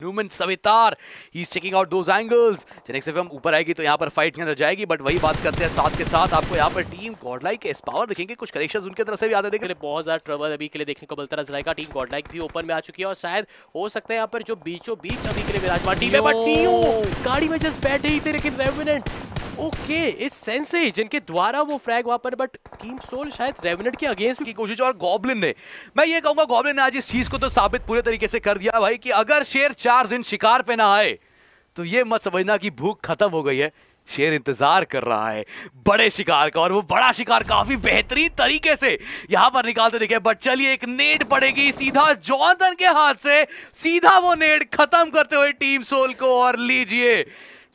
Neumann सवितार he checking out those angles Genex FM ऊपर आएगी तो यहाँ पर फाइट के जाएगी बट वही बात करते हैं साथ के साथ। आपको यहाँ पर टीम गॉडलाइक एस पावर देखेंगे। कुछ करेक्शंस उनके तरफ़ से भी आते देखेंगे। बहुत ज़्यादा ट्रबल अभी के लिए देखने को मिलता नज़र आएगा टीम गॉडलाइक भी ओपन में आ चुकी है और शायद हो सकता है यहाँ पर जो बीचों बीच अभी के लिए विराजमान टीम है बट गाड़ी में जस्ट बैठे ही थे लेकिन रेविनेंट ओके इट्स सेंसे जिनके द्वारा वो फ्रैग वहाँ पर, बट टीम सोल शायद रेवेनेंट के अगेंस्ट की कोशिश और गॉबलिन ने। मैं ये कहूँगा, गॉबलिन ने आज इस चीज़ को तो साबित पूरे तरीके से कर दिया भाई कि अगर शेर चार दिन शिकार पे ना आए तो ये मत समझना कि भूख खत्म हो गई है। शेर इंतज़ार कर रहा है, बड़े शिकार का और वो बड़ा शिकार काफ़ी बेहतरीन तरीके से यहाँ पर निकालते दिखे। बट चलिए, एक नेट पड़ेगी सीधा जॉनथन के हाथ से, सीधा वो नेट खत्म करते हुए टीम सोल को और लीजिए।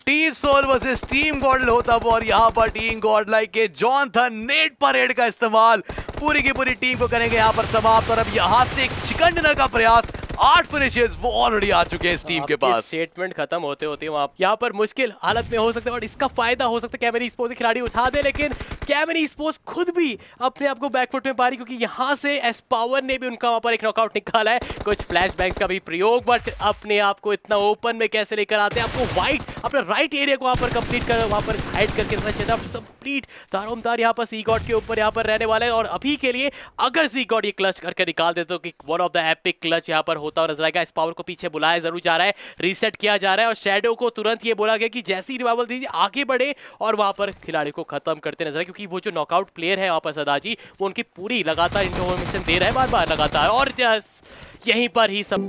टीम सोल वर्सेस टीम गॉडल होता और यहाँ पर टीम गॉड लाइक के जॉन था नेट परेड का इस्तेमाल। पूरी की पूरी टीम को करेंगे यहाँ पर समाप्त और अब यहाँ से एक चिकन डिनर का प्रयास। आठ फिनिशेस वो ऑलरेडी आ चुके हैं इस टीम के पास। स्टेटमेंट खत्म होते होते हैं यहाँ पर मुश्किल हालत में हो सकते हैं और इसका फ़ायदा हो सकता है। कैमरी स्पोर्ट्स खिलाड़ी उठा दे लेकिन कैमरी स्पोर्ट्स खुद भी अपने आप को बैकफुट में पा रही क्योंकि यहाँ से एस पावर ने भी उनका वहाँ पर एक नॉकआउट निकाला है। कुछ फ्लैश का भी प्रयोग बट अपने आप को इतना ओपन में कैसे लेकर आते हैं? आपको व्हाइट अपने राइट एरिया को वहाँ पर कंप्लीट कर, वहाँ पर हाइड करके कंप्लीट दारोमदार यहाँ पर सी गॉड के ऊपर यहाँ पर रहने वाला है, और अभी के लिए अगर सी गॉड ये क्लच करके निकाल देते तो one of the epic clutch यहाँ पर होता नज़र आएगा। इस पावर को पीछे बुलाया ज़रूर जा रहा है रीसेट किया जा रहा है, और शेडो को तुरंत ये बोला गया कि जैसी रिवाइवल दीजिए, आगे बढ़े, और वहाँ पर खिलाड़ी को खत्म करते नज़र आए, क्योंकि वो जो नॉकआउट प्लेयर है वापस सदाजी, वो उनकी पूरी लगातार इन्फॉर्मेशन दे रहे है बार बार लगातार। और यहीं पर ही सब